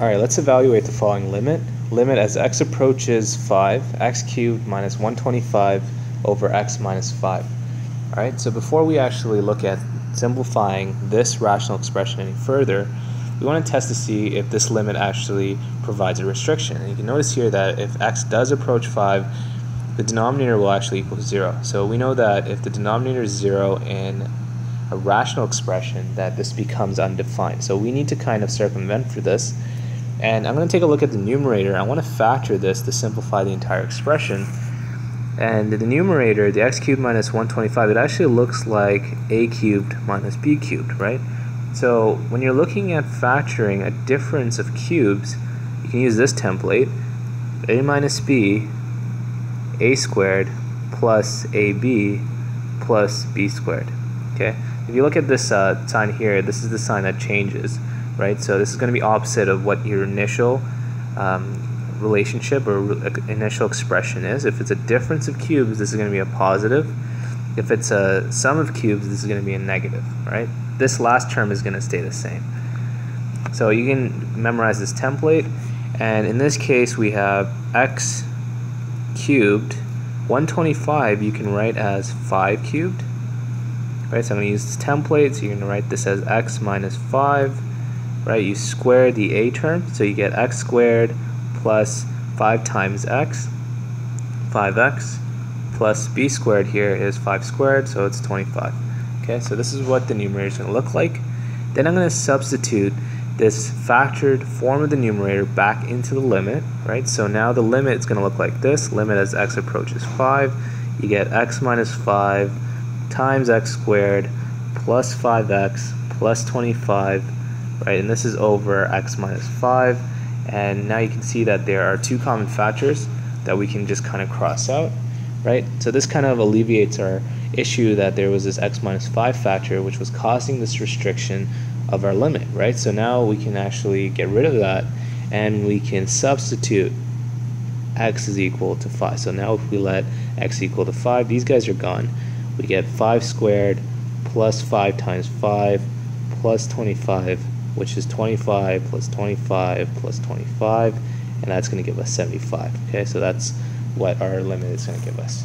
Alright, let's evaluate the following limit. Limit as x approaches 5, x cubed minus 125 over x minus 5. Alright, so before we actually look at simplifying this rational expression any further, we want to test to see if this limit actually provides a restriction. And you can notice here that if x does approach 5, the denominator will actually equal 0. So we know that if the denominator is 0 in a rational expression, that this becomes undefined. So we need to kind of circumvent for this and I'm going to take a look at the numerator. I want to factor this to simplify the entire expression. And the numerator, the x cubed minus 125, it actually looks like a cubed minus b cubed, right? So when you're looking at factoring a difference of cubes, you can use this template, a minus b, a squared plus ab plus b squared, okay? If you look at this uh, sign here, this is the sign that changes right? So this is going to be opposite of what your initial um, relationship or re initial expression is. If it's a difference of cubes, this is going to be a positive. If it's a sum of cubes, this is going to be a negative, right? This last term is going to stay the same. So you can memorize this template, and in this case we have x cubed 125 you can write as 5 cubed right so I'm going to use this template so you're going to write this as x minus 5 right? You square the a term, so you get x squared plus 5 times x, 5x, plus b squared here is 5 squared, so it's 25. Okay, so this is what the numerator is going to look like. Then I'm going to substitute this factored form of the numerator back into the limit, right? So now the limit is going to look like this. Limit as x approaches 5. You get x minus 5 times x squared plus 5x plus 25 right? And this is over x minus 5. And now you can see that there are two common factors that we can just kind of cross out, right? So this kind of alleviates our issue that there was this x minus 5 factor which was causing this restriction of our limit, right? So now we can actually get rid of that and we can substitute x is equal to 5. So now if we let x equal to 5, these guys are gone. We get 5 squared plus 5 times 5 plus 25 which is 25 plus 25 plus 25, and that's going to give us 75. Okay, so that's what our limit is going to give us.